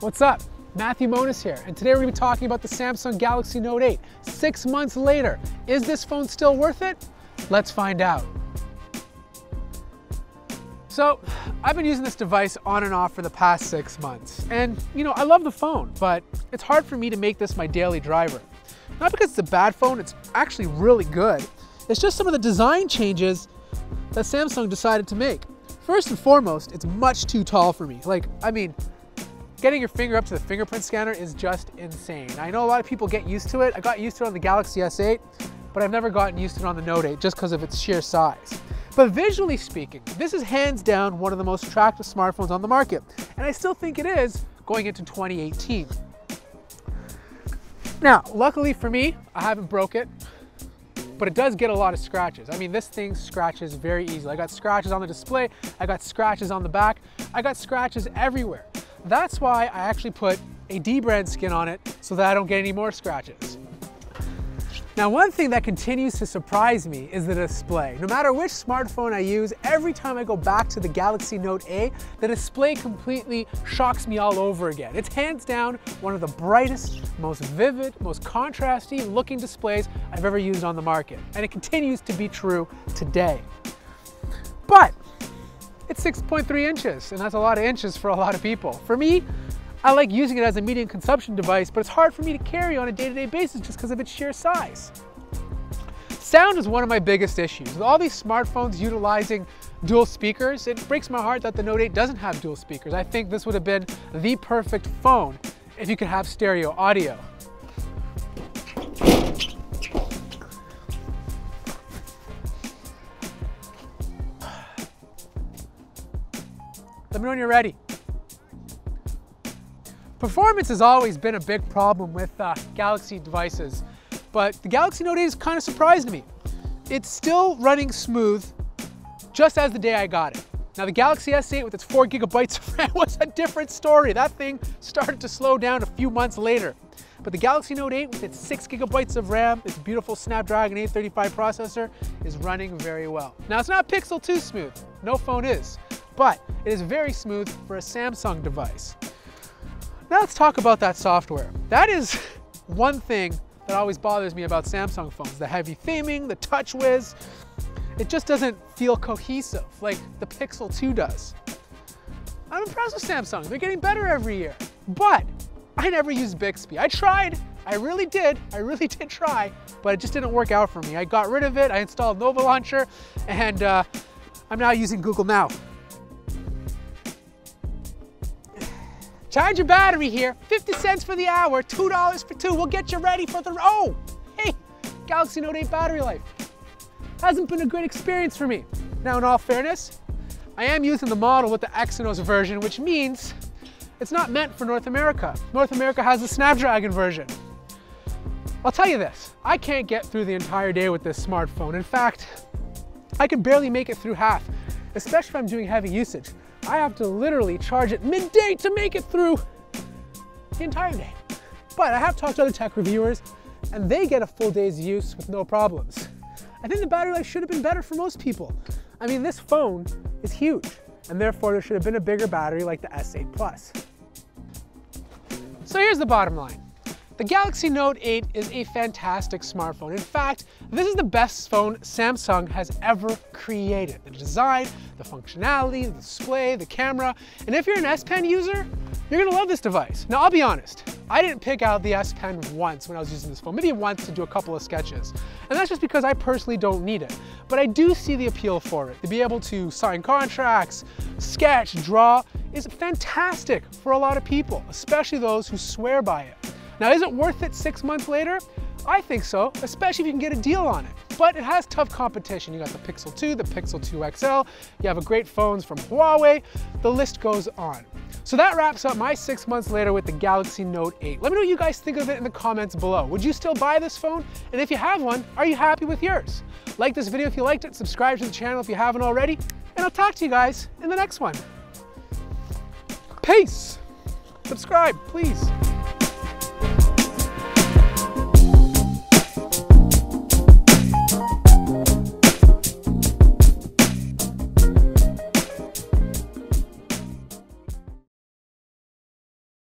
What's up? Matthew Moniz here, and today we're going to be talking about the Samsung Galaxy Note 8. Six months later, is this phone still worth it? Let's find out. So, I've been using this device on and off for the past six months, and you know, I love the phone, but it's hard for me to make this my daily driver. Not because it's a bad phone, it's actually really good. It's just some of the design changes that Samsung decided to make. First and foremost, it's much too tall for me. Like, I mean, getting your finger up to the fingerprint scanner is just insane. I know a lot of people get used to it. I got used to it on the Galaxy S8, but I've never gotten used to it on the Note 8 just because of its sheer size. But visually speaking, this is hands down one of the most attractive smartphones on the market. And I still think it is going into 2018. Now, luckily for me, I haven't broke it, but it does get a lot of scratches. I mean, this thing scratches very easily. I got scratches on the display, I got scratches on the back, I got scratches everywhere. That's why I actually put a Dbrand skin on it so that I don't get any more scratches. Now one thing that continues to surprise me is the display. No matter which smartphone I use, every time I go back to the Galaxy Note 8, the display completely shocks me all over again. It's hands down one of the brightest, most vivid, most contrasty looking displays I've ever used on the market. And it continues to be true today. But it's 6.3 inches, and that's a lot of inches for a lot of people. For me, I like using it as a medium consumption device, but it's hard for me to carry on a day-to-day -day basis just because of its sheer size. Sound is one of my biggest issues. With all these smartphones utilizing dual speakers, it breaks my heart that the Note 8 doesn't have dual speakers. I think this would have been the perfect phone if you could have stereo audio. Let me know when you're ready. Performance has always been a big problem with uh, Galaxy devices, but the Galaxy Note 8 has kind of surprised me. It's still running smooth, just as the day I got it. Now the Galaxy S8 with its four gigabytes of RAM was a different story. That thing started to slow down a few months later. But the Galaxy Note 8 with its six gigabytes of RAM, its beautiful Snapdragon 835 processor is running very well. Now it's not Pixel 2 smooth, no phone is, but it is very smooth for a Samsung device. Now let's talk about that software. That is one thing that always bothers me about Samsung phones. The heavy theming, the TouchWiz, it just doesn't feel cohesive like the Pixel 2 does. I'm impressed with Samsung. They're getting better every year. But I never used Bixby. I tried. I really did. I really did try, but it just didn't work out for me. I got rid of it. I installed Nova Launcher, and uh, I'm now using Google Now. Charge your battery here, 50 cents for the hour, $2 for two. We'll get you ready for the, oh, hey, Galaxy Note 8 battery life. Hasn't been a great experience for me. Now, in all fairness, I am using the model with the Exynos version, which means it's not meant for North America. North America has the Snapdragon version. I'll tell you this, I can't get through the entire day with this smartphone. In fact, I can barely make it through half, especially if I'm doing heavy usage. I have to literally charge it midday to make it through the entire day. But I have talked to other tech reviewers and they get a full day's use with no problems. I think the battery life should have been better for most people. I mean, this phone is huge and therefore there should have been a bigger battery like the S8 Plus. So here's the bottom line. The Galaxy Note 8 is a fantastic smartphone. In fact, this is the best phone Samsung has ever created. The design, the functionality, the display, the camera, and if you're an S Pen user, you're gonna love this device. Now, I'll be honest, I didn't pick out the S Pen once when I was using this phone, maybe once to do a couple of sketches. And that's just because I personally don't need it. But I do see the appeal for it. To be able to sign contracts, sketch, draw, is fantastic for a lot of people, especially those who swear by it. Now, is it worth it six months later? I think so, especially if you can get a deal on it. But it has tough competition. You got the Pixel 2, the Pixel 2 XL, you have a great phones from Huawei, the list goes on. So that wraps up my six months later with the Galaxy Note 8. Let me know what you guys think of it in the comments below. Would you still buy this phone? And if you have one, are you happy with yours? Like this video if you liked it, subscribe to the channel if you haven't already, and I'll talk to you guys in the next one. Peace! Subscribe, please.